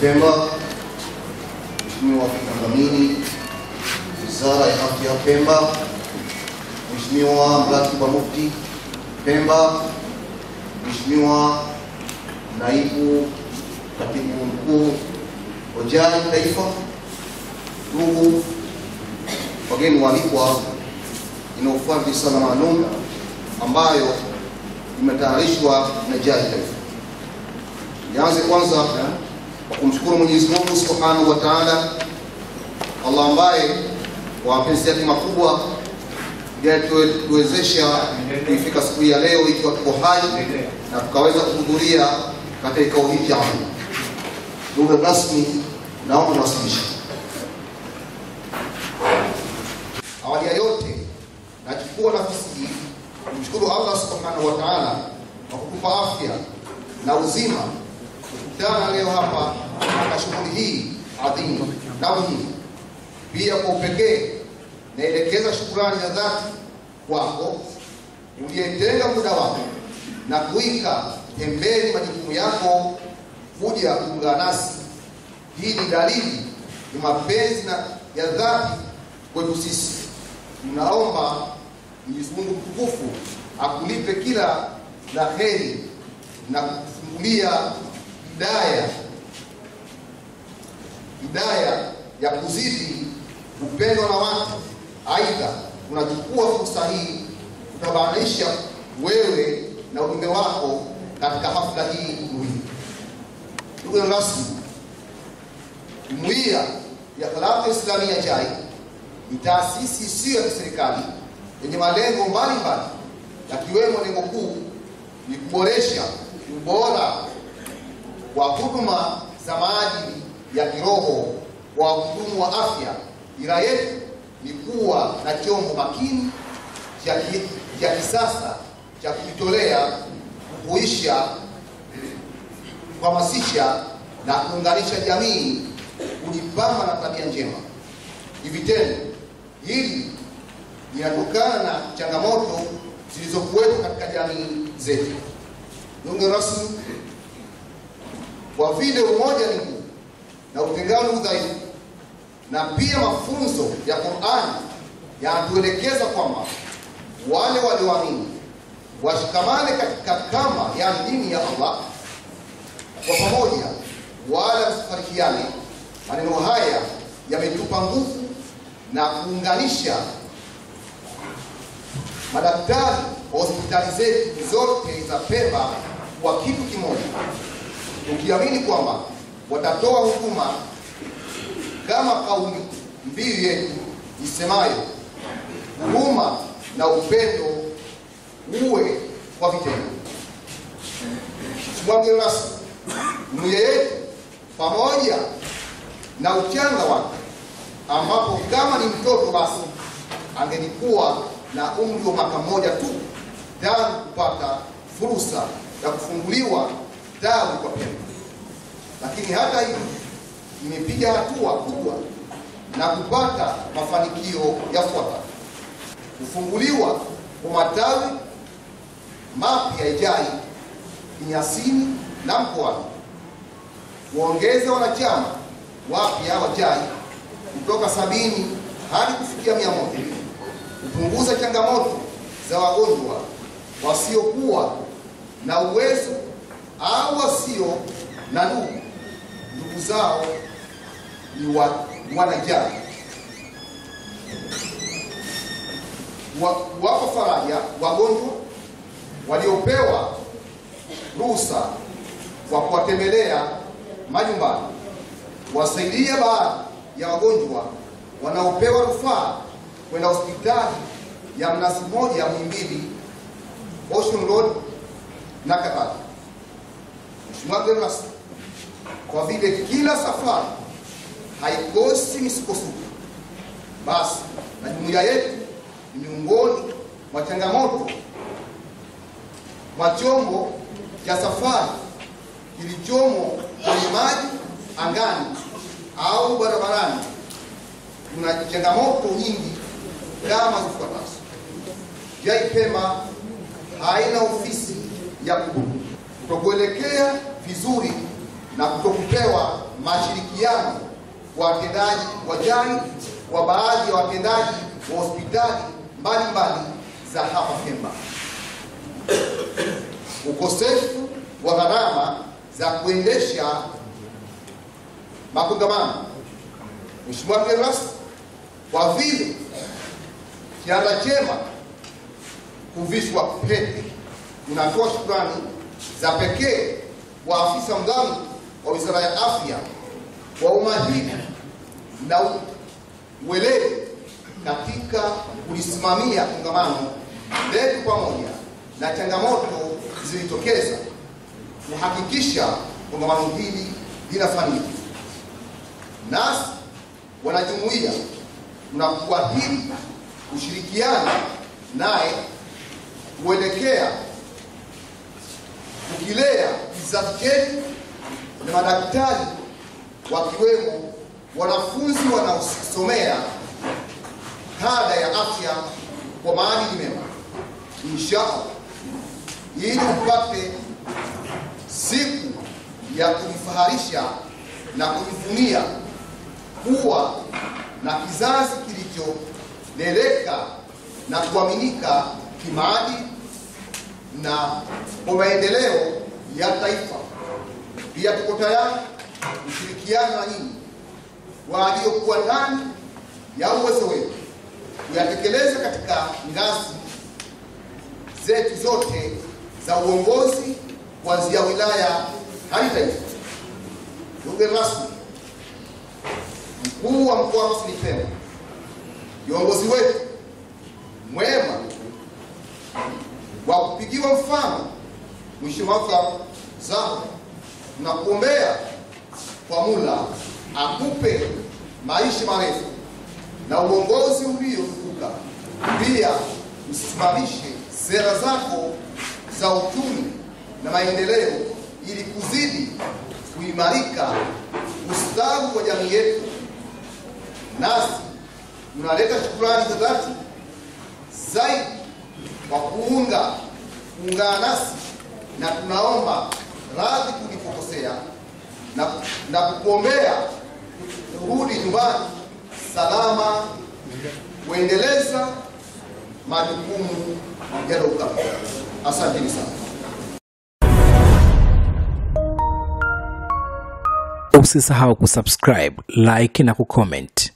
Pemba, Mheshimiwa Afisa mdhamini Wizara ya Afya Pemba, Mheshimiwa Mratibu wa Mufti Pemba, Mheshimiwa Naibu Katibu Mkuu wa JAI Taifa, ndugu wageni waalikwa, inaofuata risala maalum ambayo imetayarishwa na JAI Taifa. Nianze kwanza kwa kumshukuru Mwenyezi Subhanahu wa Ta'ala, Allah ambaye kwa mapenzi yake makubwa tuwezesha kuifika siku hii ya leo ikiwa tuko hai na tukaweza kuhudhuria katika kikao hiki adhimu. lugha rasmi, naomba niwasilishe. Awali ya yote, nachukua nafasi hii kumshukuru Allah Subhanahu wa Ta'ala kwa kutupa afya na uzima kukutana leo hapa na shughuli hii adhimu na muhimu. Pia kwa upekee naelekeza shukrani za dhati kwako uliyetenga muda wako na kuika pembeni majukumu yako kuja kuungana nasi. Hii ni dalili ya mapenzi na ya dhati kwetu sisi. Tunaomba Mwenyezi Mungu mtukufu akulipe kila la heri na kufungulia hidaya hidaya ya kuzidi kupendwa na watu. Aidha, unachukua fursa hii kutabanaisha wewe na ujumbe wako katika hafla hii muhimu. Ndugu rasmi, jumuiya ya Khilafa Islamia JAI ni taasisi isiyo ya kiserikali yenye malengo mbalimbali, yakiwemo lengo kuu ni kuboresha ubora wa huduma za maadili ya kiroho kwa wahudumu wa afya. Dira yetu ni kuwa na chombo makini cha kisasa cha kujitolea kuhuisha, kuhamasisha na kuunganisha jamii kujipamba na tabia njema. Kivitendo hili linatokana na changamoto zilizokuwepo katika jamii zetu. Ndugu rasmi, kwa vile umoja ni nguvu na utengano udhaifu, na pia mafunzo ya Qur'ani yanatuelekeza kwamba wale walioamini washikamane katika kamba ya dini ya Allah kwa pamoja, wala wasifarikiane. Maneno haya yametupa nguvu na kuunganisha madaktari wa hospitali zetu zote za Pemba kwa kitu kimoja, tukiamini kwamba watatoa huduma kama kauli mbili yetu isemayo, huruma na upendo uwe kwa vitendo. Mheshimiwa mgeni rasmi, jumuiya yetu pamoja na uchanga wake, ambapo kama ni mtoto basi angelikuwa na umri wa mwaka mmoja tu tangu kupata fursa ya kufunguliwa tawi kwa Pemba, lakini hata hivyo imepiga hatua kubwa na kupata mafanikio yafuatayo: kufunguliwa kwa matawi mapya Ijai, Kinyasini na Mkoani, kuongeza wanachama wapya wa JAI kutoka sabini hadi kufikia mia moja, kupunguza changamoto za wagonjwa wasiokuwa na uwezo au wasio na ndugu. Ndugu zao ni wa, wanajali, wapo faraja wagonjwa waliopewa ruhusa wa kuwatembelea majumbani, wasaidie baadhi ya wagonjwa wanaopewa rufaa kwenda hospitali ya Mnazi moja Muhimbili, Ocean Road na kadhalika. Mheshimiwa mgeni rasmi, kwa vile kila safari haikosi misukosuko, basi na jumuiya yetu ni miongoni mwa changamoto mwa chombo cha safari kilichomo kwenye maji, angani au barabarani. Kuna changamoto nyingi kama zifuatazo. JAI Pemba haina ofisi ya kudumu, kutokuelekea vizuri na kutokupewa mashirikiano kwa watendaji wajani wa baadhi ya watendaji wa hospitali mbalimbali za hapa Pemba, ukosefu wa gharama za kuendesha makongamano. Mheshimiwa mgeni rasmi, kwa vile kianda chema kuvishwa pete, tunatoa shukrani za pekee wa afisa mgani wa Wizara ya Afya wa umahiri na uweledi katika kulisimamia kongamano letu pamoja na changamoto zilitokeza kuhakikisha kongamano hili linafanyika. Nasi wanajumuiya tunakuahidi kushirikiana naye kuelekea kukilea kizazi chetu na madaktari wakiwemo wanafunzi wanaosomea kada ya afya kwa maadili mema, inshallah, ili upate siku ya kujifaharisha na kujivunia kuwa na kizazi kilicholeleka na kuaminika kimaadili na kwa maendeleo ya taifa. Pia tuko tayari kushirikiana na nyinyi waliokuwa ndani ya uwezo wetu kuyatekeleza katika ngazi zetu zote za uongozi kuanzia wilaya hadi taifa. Ndugu rasmi, mkuu wa mkoa wa Kusini Pemba, viongozi wetu wa kupigiwa mfano, Mheshimiwa Martha Zahra, kuombea kwa mula akupe maisha marefu na uongozi uliofuka, Pia usimamishe sera zako za uchumi na maendeleo ili kuzidi kuimarika ustawi wa jamii yetu. Nasi tunaleta shukrani za dhati zaidi kwa kuunga kuungana nasi na tunaomba radhi tulipokosea na, na kukuombea kurudi nyumbani salama kuendeleza majukumu yaliyokuwa. Asanteni sana. Usisahau kusubscribe, like na kucomment.